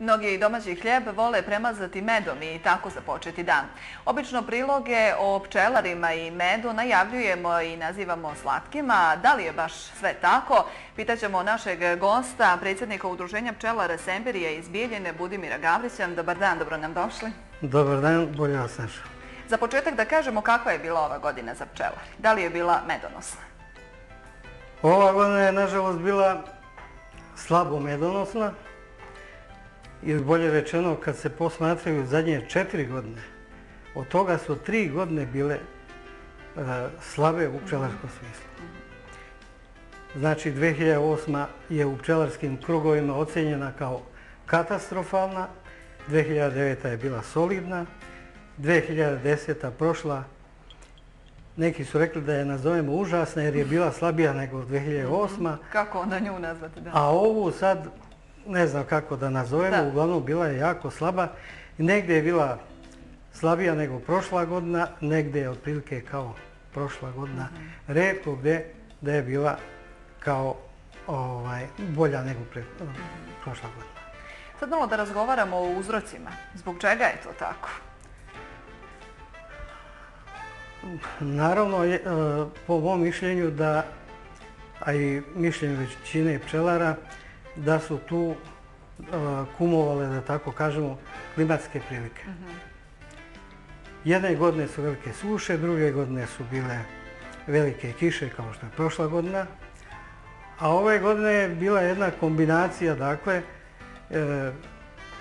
Mnogi domaći hljeb vole premazati medom i tako započeti dan. Obično priloge o pčelarima i medu najavljujemo i nazivamo slatkima. Da li je baš sve tako? Pitaćemo našeg gosta, predsjednika udruženja pčelara Semberije iz Bijeljine, Budimira Gavrića. Dobar dan, dobro nam došli. Dobar dan, bolje vas našao. Za početak da kažemo kakva je bila ova godina za pčelari. Da li je bila medonosna? Ova godina je nažalost bila slabo medonosna ili bolje rečeno kad se posmatraju zadnje četiri godine, od toga su tri godine bile e, slabe u pčelarskom smislu. Znači 2008. je u pčelarskim krugovima ocjenjena kao katastrofalna, 2009. je bila solidna, 2010. prošla, neki su rekli da je nazovemo užasna jer je bila slabija nego 2008. Kako onda nju nazvati? Da. A ovu sad ne znam kako da nazovemo, uglavnom bila je jako slaba. Negdje je bila slabija nego prošla godina, negdje je otprilike kao prošla godina. Mhm. Redko gdje da je bila kao ovaj, bolja nego prošla godina. Sad malo da razgovaramo o uzrocima. Zbog čega je to tako? Naravno, e, po mom mišljenju da, a i mišljenju većine pčelara, da su tu e, kumovale, da tako kažemo, klimatske prilike. Mhm. Jedne godine su velike suše, druge godine su bile velike kiše kao što je prošla godina, a ove godine je bila jedna kombinacija, dakle, e,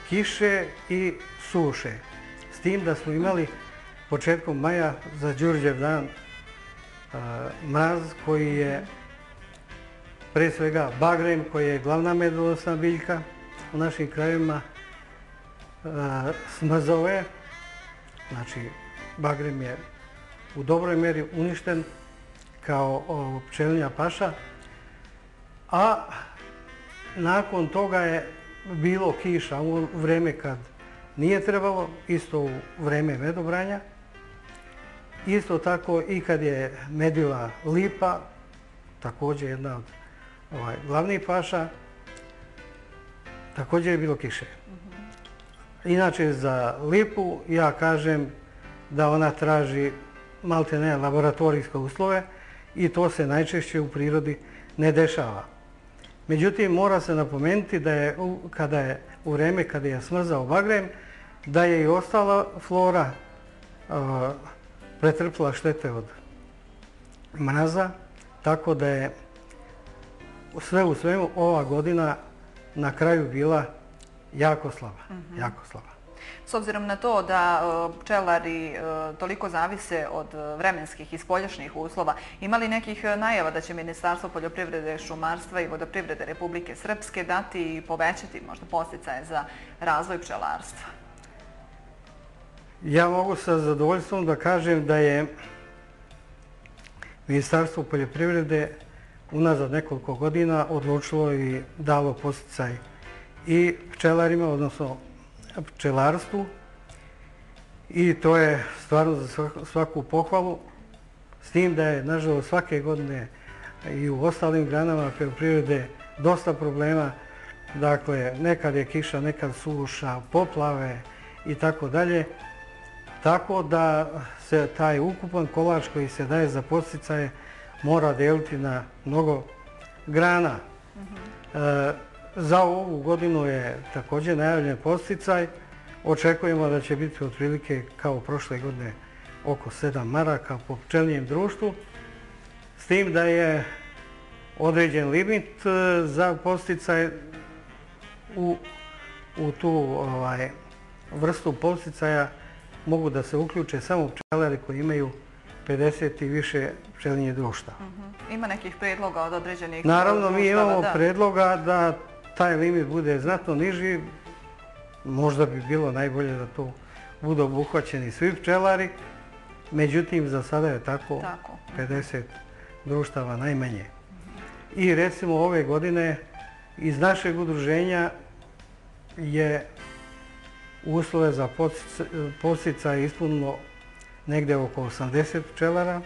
kiše i suše. S tim da smo imali početkom maja za Đurđev dan mraz koji je pre svega bagrem koji je glavna medonosna biljka u našim krajevima smrzove. Znači bagrem je u dobroj meri uništen kao pčelinja paša. A nakon toga je bilo kiša u vreme kad nije trebalo, isto u vreme medobranja. Isto tako i kad je medila lipa, također jedna od ovaj, glavnih paša, također je bilo kiše. Inače za lipu ja kažem da ona traži malte ne laboratorijske uslove i to se najčešće u prirodi ne dešava. Međutim, mora se napomenuti da je kada je u vreme kada je smrzao bagrem, da je i ostala flora pretrpila štete od mraza, tako da je sve u svemu ova godina na kraju bila jako slaba, mhm. jako slaba. S obzirom na to da e, pčelari e, toliko zavise od vremenskih i spoljašnjih uslova, ima li nekih najava da će Ministarstvo poljoprivrede, šumarstva i vodoprivrede Republike Srpske dati i povećati možda posticaje za razvoj pčelarstva? Ja mogu sa zadovoljstvom da kažem da je Ministarstvo poljoprivrede unazad nekoliko godina odlučilo i dalo posticaj i pčelarima, odnosno pčelarstvu i to je stvarno za svaku pohvalu s tim da je nažalost svake godine i u ostalim granama poljoprivrede dosta problema. Dakle, nekad je kiša, nekad suša, poplave i tako dalje. Tako da se taj ukupan kolač koji se daje za posticaje mora deliti na mnogo grana. E, za ovu godinu je također najavljen posticaj. Očekujemo da će biti otprilike kao prošle godine oko 7 maraka po pčelnijem društvu. S tim da je određen limit e, za posticaj u, tu ovaj, vrstu posticaja mogu da se uključe samo pčelari koji imaju 50 i više pčelinje društva. Mhm. Ima nekih predloga od određenih Naravno, mi imamo predloga da taj limit bude znatno niži. Možda bi bilo najbolje da to budu obuhvaćeni svi pčelari. Međutim, za sada je tako, 50 društava najmanje. I recimo ove godine iz našeg udruženja je uslove za posticaj ispunilo negdje oko 80 pčelara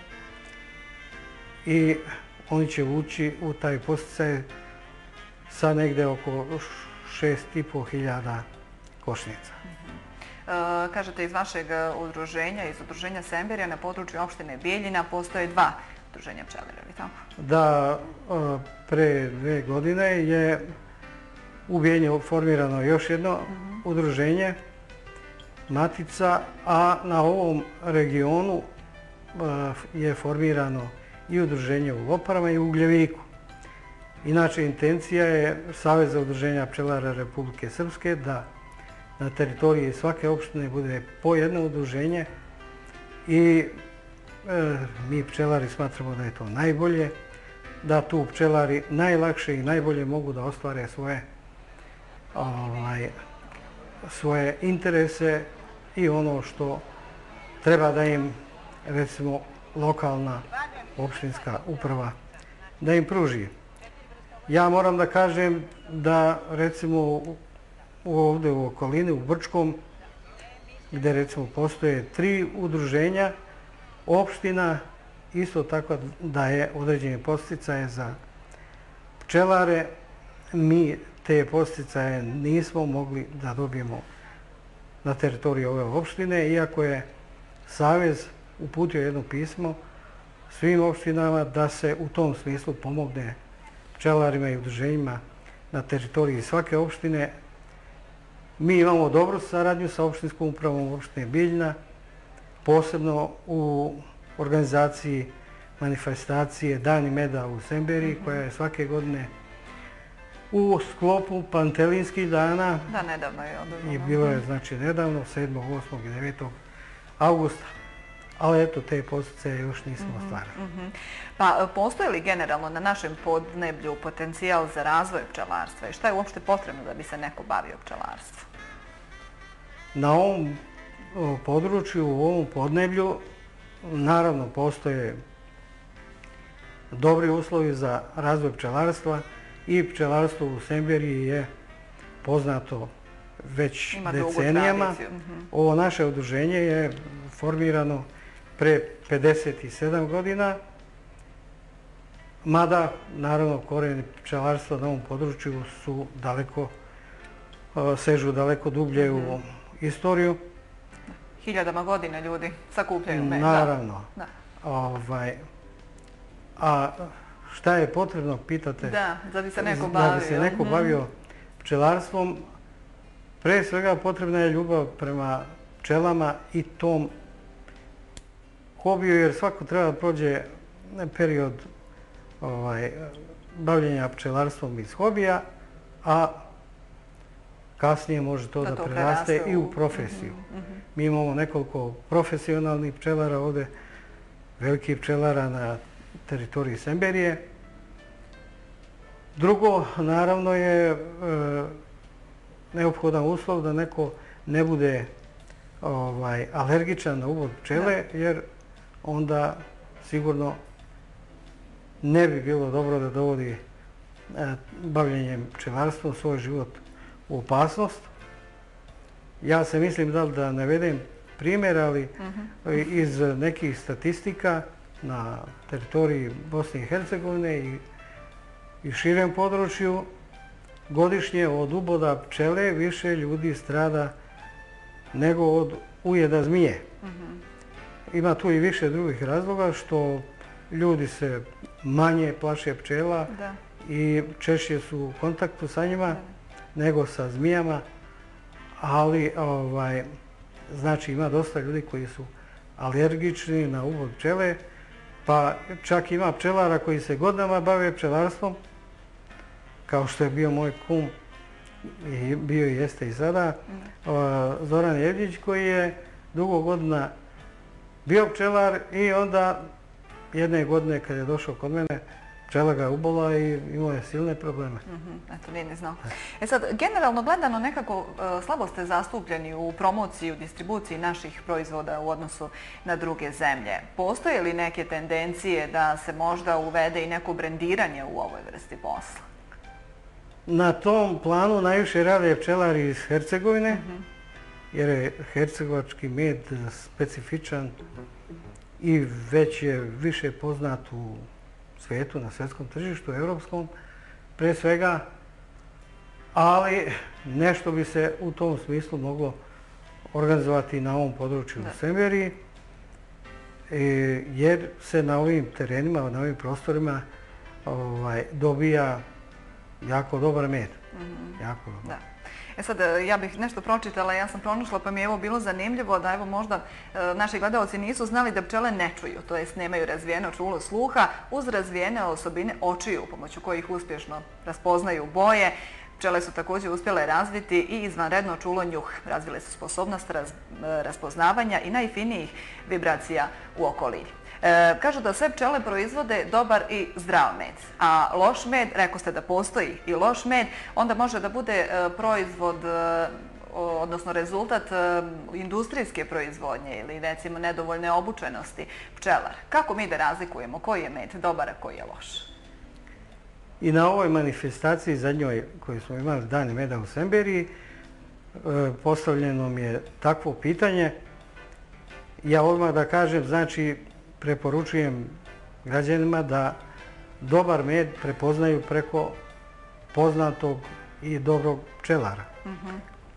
i oni će ući u taj posticaj sa negdje oko 6,5 hiljada košnica. E, kažete iz vašeg udruženja, iz udruženja Semberija na području opštine Bijeljina postoje dva udruženja pčelara, ili tako? Da, e, pre dve godine je u Bijeljinu formirano još jedno udruženje, Matica, a na ovom regionu e, je formirano i udruženje u Loparama i u Ugljeviku. Inače, intencija je Saveza udruženja pčelara Republike Srpske da na teritoriji svake opštine bude po jedno udruženje i e, mi pčelari smatramo da je to najbolje, da tu pčelari najlakše i najbolje mogu da ostvare svoje, ovaj, svoje interese i ono što treba da im, recimo, lokalna opštinska uprava da im pruži. Ja moram da kažem da, recimo, ovde u okolini, u Brčkom, gde recimo postoje tri udruženja, opština isto tako daje određene posticaje za pčelare. Mi te posticaje nismo mogli da dobijemo na teritoriju ove opštine, iako je Savez uputio jedno pismo svim opštinama da se u tom smislu pomogne pčelarima i udruženjima na teritoriji svake opštine. Mi imamo dobru saradnju sa opštinskom upravom opštine Biljna, posebno u organizaciji manifestacije Dani meda u Semberiji, koja je svake godine u sklopu Pantelinskih dana. Da, nedavno je održano. I bilo je, znači, nedavno, 7., 8. i 9. augusta. Ali eto, te pozice još nismo ostvarili. Pa postoji li generalno na našem podneblju potencijal za razvoj pčelarstva i šta je uopšte potrebno da bi se neko bavio pčelarstvom? Na ovom području, u ovom podneblju, naravno postoje dobri uslovi za razvoj pčelarstva i pčelarstvo u Semberiji je poznato već decenijama. Mhm. Ovo naše udruženje je formirano pre 57 godina, mada, naravno, korijeni pčelarstva na ovom području su daleko, sežu daleko dublje u Mhm. istoriju. Hiljadama godina ljudi sakupljaju med. Naravno. Da. Ovaj, a šta je potrebno, pitate? Da, da bi se neko Da bi bavio. se neko Mhm. bavio pčelarstvom, pre svega potrebna je ljubav prema pčelama i tom hobiju, jer svako treba prođe period ovaj, bavljenja pčelarstvom iz hobija, a kasnije može to Da da, to preraste i u- profesiju. Mhm. Mi imamo nekoliko profesionalnih pčelara ovde, velikih pčelara na teritoriji Semberije. Drugo, naravno je e, neophodan uslov da neko ne bude ovaj, alergičan na uvod pčele, jer onda sigurno ne bi bilo dobro da dovodi e, bavljenjem pčelarstvom svoj život u opasnost. Ja se mislim da li da navedem primjer, ali iz nekih statistika na teritoriji Bosne i Hercegovine i, i širem području godišnje od uboda pčele više ljudi strada nego od ujeda zmije. Ima tu i više drugih razloga što ljudi se manje plaše pčela Da. i češće su u kontaktu sa njima nego sa zmijama, ali ovaj, znači ima dosta ljudi koji su alergični na uvod pčele, pa čak ima pčelara koji se godinama bave pčelarstvom, kao što je bio moj kum i bio jeste i sada, Zoran Jevđić koji je dugo godina bio pčelar i onda jedne godine kad je došao kod mene, pčela ga ubola i imao je silne probleme. Mhm, Eto, nije ni znao. E sad, generalno gledano nekako e, slabo ste zastupljeni u promociji i u distribuciji naših proizvoda u odnosu na druge zemlje. Postoje li neke tendencije da se možda uvede i neko brendiranje u ovoj vrsti posla? Na tom planu najviše rade pčelari iz Hercegovine, jer je hercegovački med specifičan i već je više poznat u svijetu, na svjetskom tržištu, evropskom. Pre svega, ali nešto bi se u tom smislu moglo organizovati na ovom području u Semberiji, e, jer se na ovim terenima, na ovim prostorima ovaj, dobija jako dobar med. Mhm. Jako dobar. Da. E sad, e, ja bih nešto pročitala, ja sam pronašla pa mi je evo bilo zanimljivo da evo možda e, naši gledalci nisu znali da pčele ne čuju, to jest nemaju razvijeno čulo sluha uz razvijene osobine očiju pomoću kojih uspješno raspoznaju boje. Pčele su također uspjele razviti i izvanredno čulo njuh. Razvile su sposobnost raz- e, raspoznavanja i najfinijih vibracija u okolini. E, kažu da sve pčele proizvode dobar i zdrav med, a loš med, rekao ste da postoji i loš med, onda može da bude e, proizvod, e, odnosno rezultat industrijske proizvodnje ili recimo nedovoljne obučenosti pčelara. Kako mi da razlikujemo koji je med dobar, a koji je loš? I na ovoj manifestaciji zadnjoj koju smo imali Dani meda u Semberiji, postavljeno mi je takvo pitanje. Ja odmah da kažem, znači preporučujem građanima da dobar med prepoznaju preko poznatog i dobrog pčelara.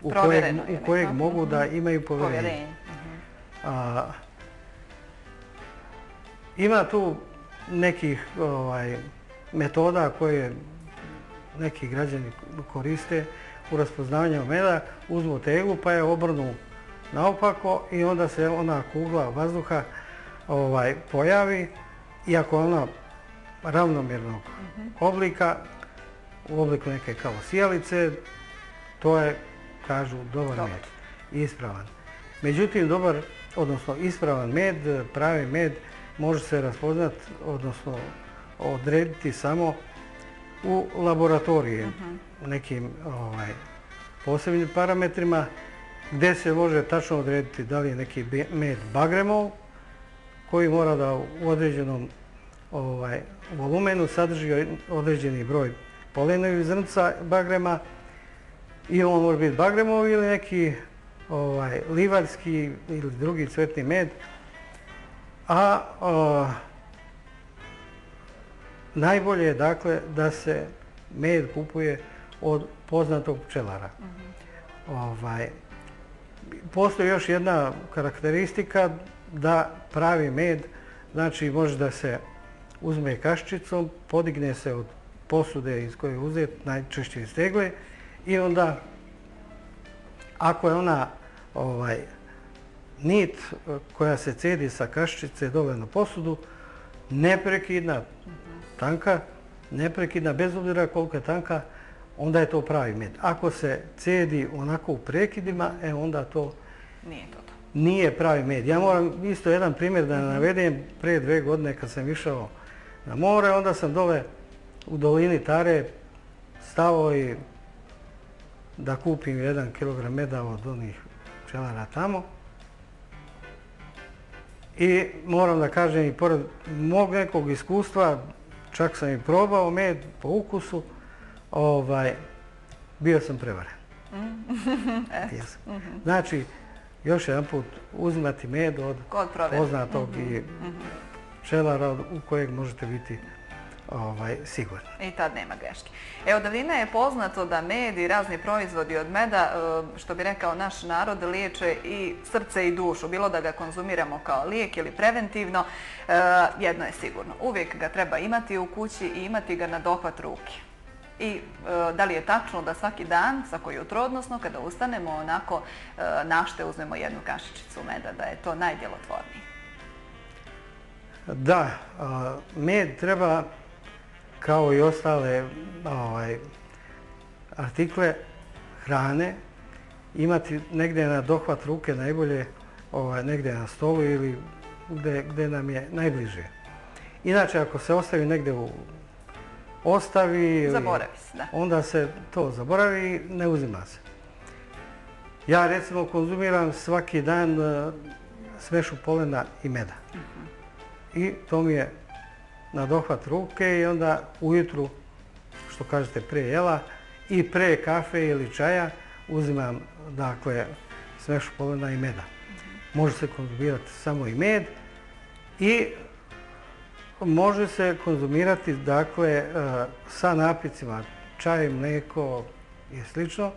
U kojeg, Provjereno u je kojeg nekako. mogu da imaju povjerenje. A, ima tu nekih ovaj, metoda koje neki građani koriste u raspoznavanju meda, uzmu teglu pa je obrnu naopako i onda se ona kugla vazduha ovaj, pojavi i ako je ona ravnomjernog oblika, u obliku neke kao sijalice, to je, kažu, dobar Dobar. med ispravan. Međutim, dobar, odnosno ispravan med, pravi med, može se raspoznat, odnosno odrediti samo u laboratoriji, u nekim ovaj, posebnim parametrima, gdje se može tačno odrediti da li je neki med bagremov, koji mora da u određenom ovaj, volumenu sadrži određeni broj polenovih zrnca bagrema i on može biti bagremov ili neki ovaj, livarski ili drugi cvetni med. A o, najbolje je dakle da se med kupuje od poznatog pčelara. Ovaj, postoji još jedna karakteristika da pravi med, znači može da se uzme kaščicom, podigne se od posude iz koje je uzet, najčešće iz tegle, i onda ako je ona ovaj, nit koja se cedi sa kaščice dole na posudu, neprekidna, tanka, neprekidna, bez obzira koliko je tanka, onda je to pravi med. Ako se cedi onako u prekidima, e onda to Nije to to. Nije pravi med. Ja moram isto jedan primjer da navedem. Prije dve godine kad sam išao na more, onda sam dole u dolini Tare stao i da kupim jedan kilogram meda od onih pčelara tamo. I moram da kažem i pored mog nekog iskustva, čak sam i probao med po ukusu, ovaj, bio sam prevaren. Jesam. Znači, još jedan put uzimati med od poznatog i pčelara u kojeg možete biti ovaj, sigurni. I tad nema greške. Evo, davnina je poznato da med i razni proizvodi od meda, e, što bi rekao naš narod, liječe i srce i dušu. Bilo da ga konzumiramo kao lijek ili preventivno, e, jedno je sigurno. Uvijek ga treba imati u kući i imati ga na dohvat ruke. I e, da li je tačno da svaki dan, svako jutro, odnosno kada ustanemo onako e, našte uzmemo jednu kašičicu meda, da je to najdjelotvorniji. Da, a, med treba kao i ostale ovaj, artikle hrane imati negdje na dohvat ruke najbolje, ovaj, negdje na stolu ili gdje nam je najbliže. Inače, ako se ostavi negdje u ostavi, Zaboravi se, da. onda se to zaboravi i ne uzima se. Ja recimo konzumiram svaki dan e, svešu polena i meda. I to mi je na dohvat ruke i onda ujutru, što kažete, pre jela i pre kafe ili čaja uzimam dakle svešu polena i meda. Može se konzumirati samo i med i može se konzumirati dakle e, sa napicima čaj, mlijeko, i slično.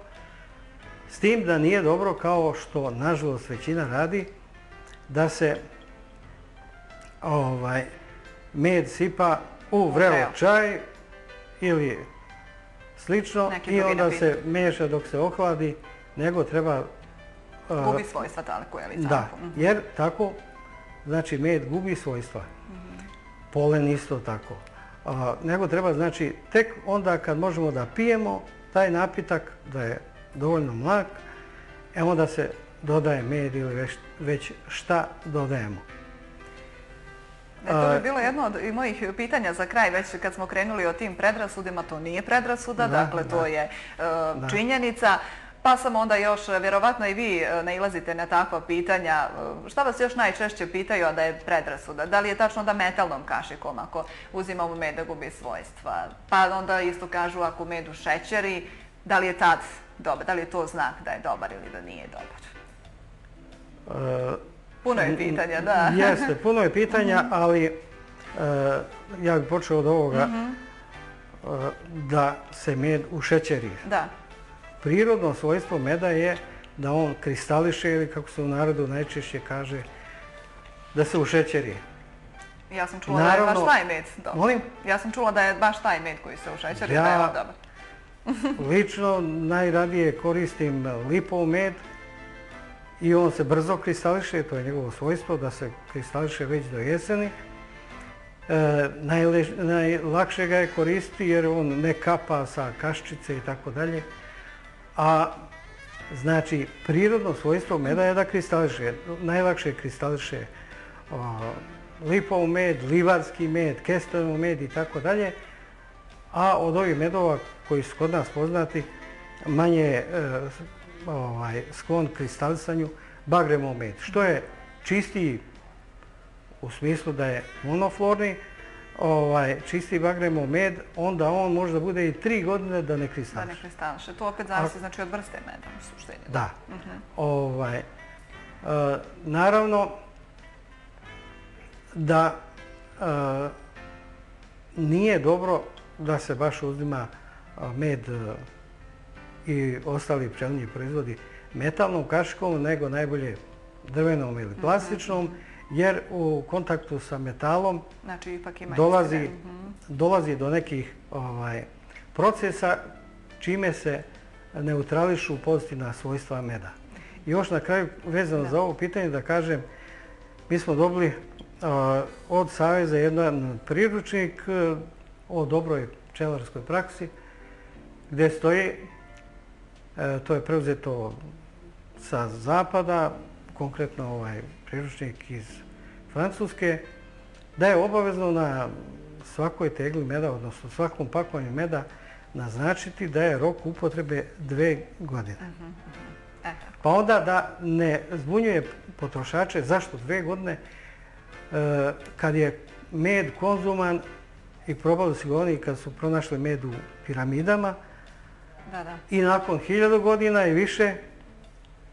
S tim da nije dobro kao što nažalost većina radi, da se ovaj, med sipa u vrelo čaj ili slično Neki i onda napitak. se miješa dok se ohladi, nego treba... uh, Gubi svojstva tako, je li da, tako? Mhm. jer tako, znači med gubi svojstva. Polen isto tako. A, nego treba, znači, tek onda kad možemo da pijemo taj napitak, da je dovoljno mlak, e onda se dodaje med ili već, već šta dodajemo. E, to bi bilo jedno od mojih pitanja za kraj, već kad smo krenuli o tim predrasudima, to nije predrasuda, Da, dakle to da. je e, činjenica. Pa sam onda još, e, vjerovatno i vi e, nailazite na takva pitanja. E, Šta vas još najčešće pitaju, a da je predrasuda? Da li je tačno da metalnom kašikom ako uzimamo med da gubi svojstva? Pa onda isto kažu ako medu šećeri, da li je tad dobar, da li je to znak da je dobar ili da nije dobar? Puno je pitanja, da. Jeste, puno je pitanja, ali e, ja bih počeo od ovoga Mhm. da se med ušećeri. Da, Prirodno svojstvo meda je da on kristališe ili kako se u narodu najčešće kaže da se ušećeri. ja sam čula da je Naravno- baš taj med dobar. Molim? Ja sam čula da je baš taj med koji se ušećeri, Ja- da je on dobar. Lično najradije koristim lipov med i on se brzo kristališe, to je njegovo svojstvo da se kristališe već do jeseni. E, najle- najlakše ga je koristiti jer on ne kapa sa kaščice i tako dalje. A znači prirodno svojstvo meda je da kristališe. Najlakše kristališe lipov med, livarski med, kestenov med i tako dalje. A od ovih medova koji su kod nas poznati, manje je ovaj, sklon kristalisanju bagremov med, što je čistiji u smislu da je monoflorni, ovaj, čisti bagremov med, onda on može bude i tri godine da ne Da ne kristališe. To opet zavisi znači, od vrste meda u suštini. Da. Ovaj, e, naravno da e, nije dobro da se baš uzima a, med e, i ostali pčelni proizvodi metalnom kašikom, nego najbolje drvenom ili plastičnom, jer u kontaktu sa metalom Znači ipak ima dolazi. Mhm. dolazi do nekih ovaj, procesa čime se neutrališu pozitivna svojstva meda. I još na kraju, vezano za ovo pitanje, da kažem, mi smo dobili od Saveza jedan priručnik e, o dobroj pčelarskoj praksi, gdje stoji, e, to je preuzeto sa zapada, konkretno ovaj priručnik iz Francuske, da je obavezno na svakoj tegli meda, odnosno svakom pakovanju meda, naznačiti da je rok upotrebe dve godine. Eto. Pa onda da ne zbunjuje potrošače zašto dve godine e, kad je med konzuman i probali su ga oni kad su pronašli med u piramidama Da, da. i nakon hiljadu godina i više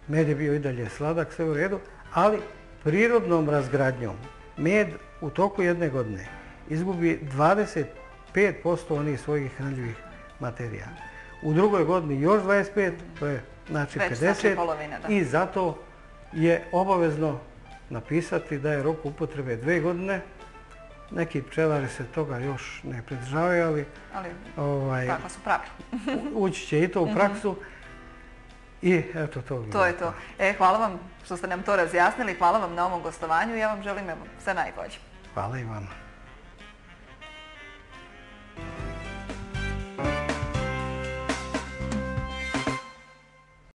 med je bio i dalje sladak, sve u redu, ali prirodnom razgradnjom med u toku jedne godine izgubi 25% onih svojih hranljivih materija. U drugoj godini još 25, to je znači Već 50 znači polovina, da. i zato je obavezno napisati da je rok upotrebe dve godine. Neki pčelari se toga još ne pridržavaju, ali Ali ovaj, su ući će i to u praksu. I eto to. To je to. E, hvala vam što ste nam to razjasnili, hvala vam na ovom gostovanju i ja vam želim evo, sve najbolje. Hvala i vama.